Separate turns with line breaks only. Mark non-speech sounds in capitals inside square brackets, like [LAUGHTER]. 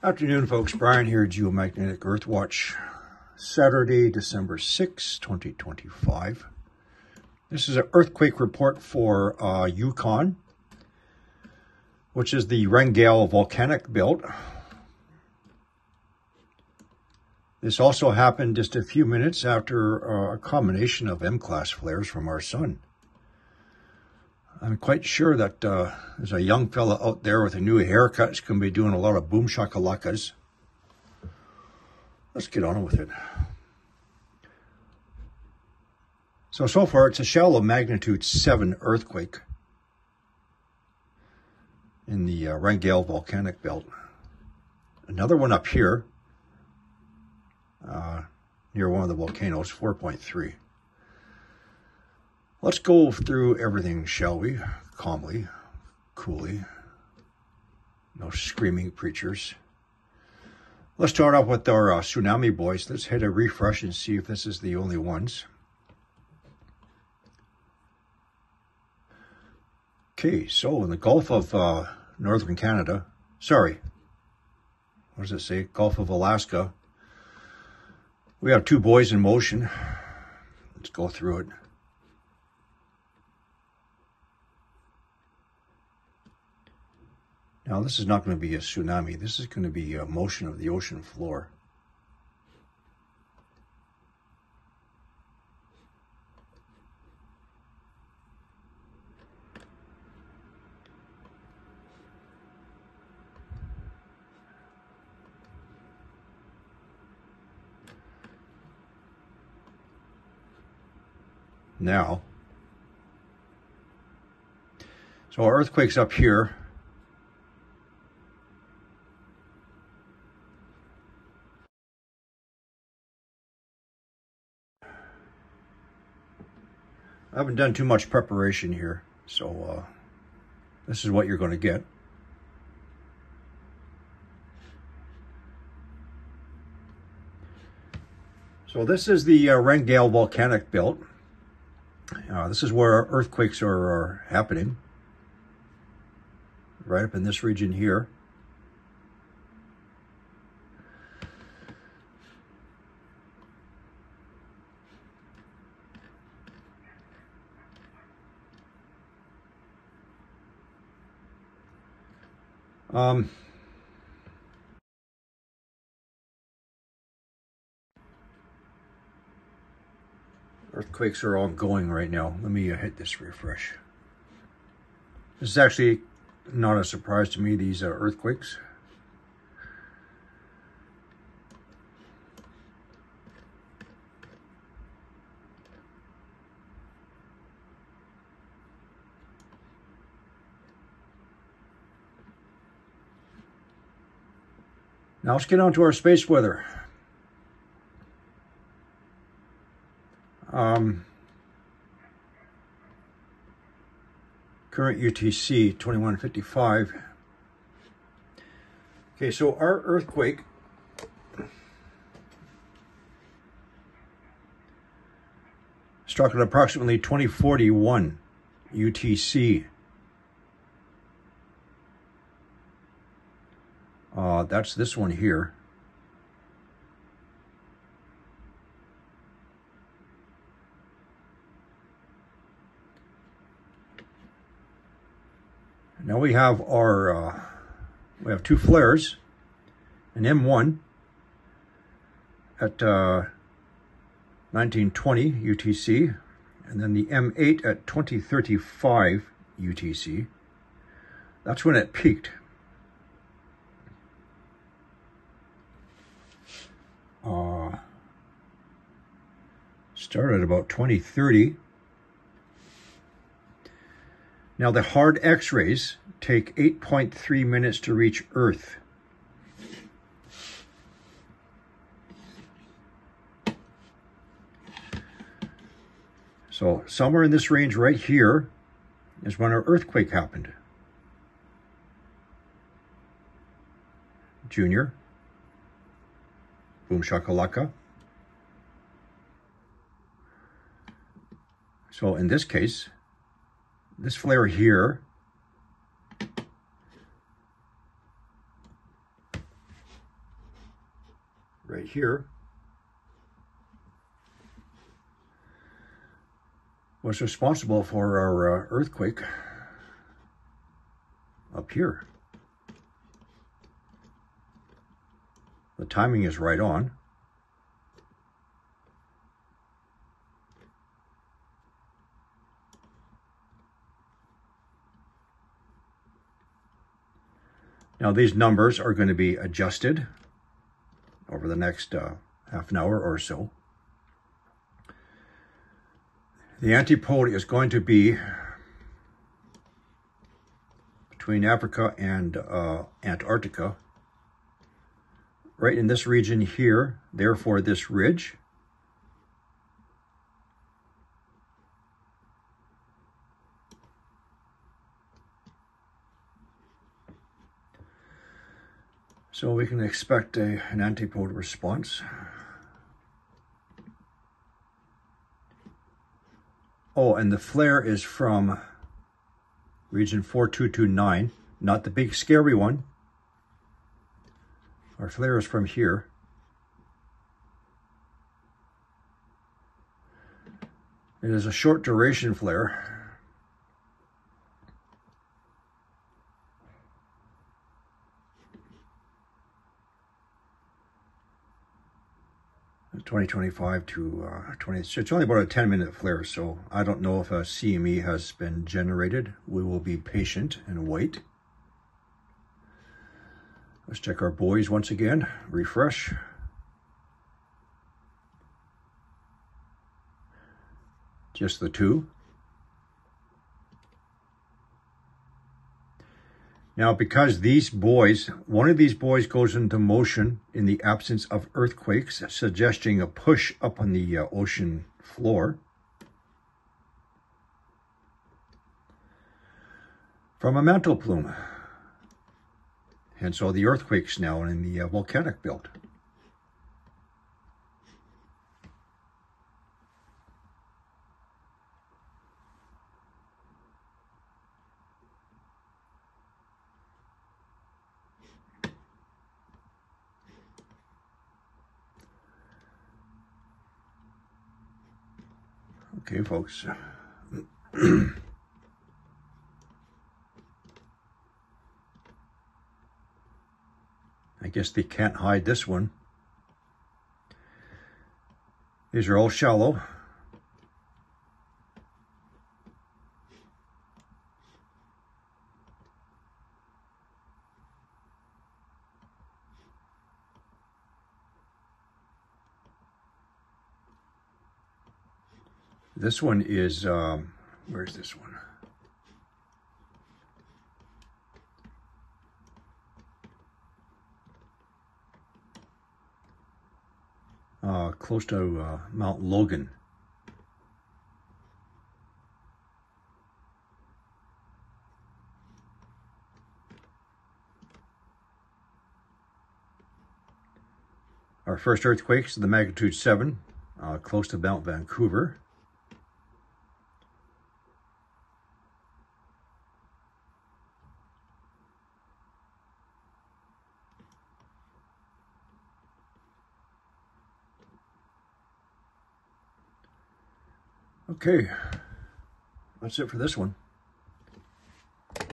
Afternoon, folks. Brian here, Geomagnetic Earth Watch. Saturday, December 6, 2025. This is an earthquake report for uh, Yukon, which is the Wrangell volcanic belt. This also happened just a few minutes after uh, a combination of M-class flares from our sun. I'm quite sure that uh, there's a young fella out there with a new haircut who's going to be doing a lot of boom shakalakas. Let's get on with it. So, so far it's a shallow magnitude 7 earthquake in the uh, Wrangell volcanic belt. Another one up here uh, near one of the volcanoes, 4.3. Let's go through everything, shall we? Calmly, coolly. No screaming preachers. Let's start off with our uh, tsunami buoys. Let's hit a refresh and see if this is the only ones. Okay, so in the Gulf of uh, Northern Canada, sorry, what does it say? Gulf of Alaska, we have two buoys in motion. Let's go through it. Now, this is not going to be a tsunami. This is going to be a motion of the ocean floor. Now, so our earthquake's up here. I haven't done too much preparation here, so uh, this is what you're going to get. So this is the uh, volcanic belt. Uh, this is where earthquakes are, are happening, right up in this region here. Um, earthquakes are all going right now. Let me uh, hit this refresh. This is actually not a surprise to me, these uh, earthquakes. Now let's get on to our space weather. Um, current UTC 2155. Okay, so our earthquake struck at approximately 2041 UTC. Uh, that's this one here. Now we have our, uh, we have two flares, an M1 at uh, 1920 UTC, and then the M8 at 2035 UTC. That's when it peaked. Uh, started about 2030. Now the hard x-rays take 8.3 minutes to reach Earth. So somewhere in this range right here is when our earthquake happened. Junior, Boom shakalaka. So in this case, this flare here right here was responsible for our uh, earthquake up here. The timing is right on. Now these numbers are going to be adjusted over the next uh, half an hour or so. The antipode is going to be between Africa and uh, Antarctica, right in this region here, therefore this ridge. So we can expect a, an antipode response. Oh, and the flare is from region 4229, not the big scary one. Our flare is from here. It is a short duration flare. 2025 to uh, 20. It's only about a 10 minute flare, so I don't know if a CME has been generated. We will be patient and wait. Let's check our buoys once again. Refresh. Just the two. Now, because these buoys, one of these buoys goes into motion in the absence of earthquakes, suggesting a push up on the uh, ocean floor. From a mantle plume. Hence so the earthquakes now in the uh, volcanic belt. Okay, folks. [CLEARS THROAT] guess they can't hide this one. These are all shallow. This one is, um, where's this one? Uh, close to uh, Mount Logan. Our first earthquakes, the magnitude 7, uh, close to Mount Vancouver. Okay, that's it for this one.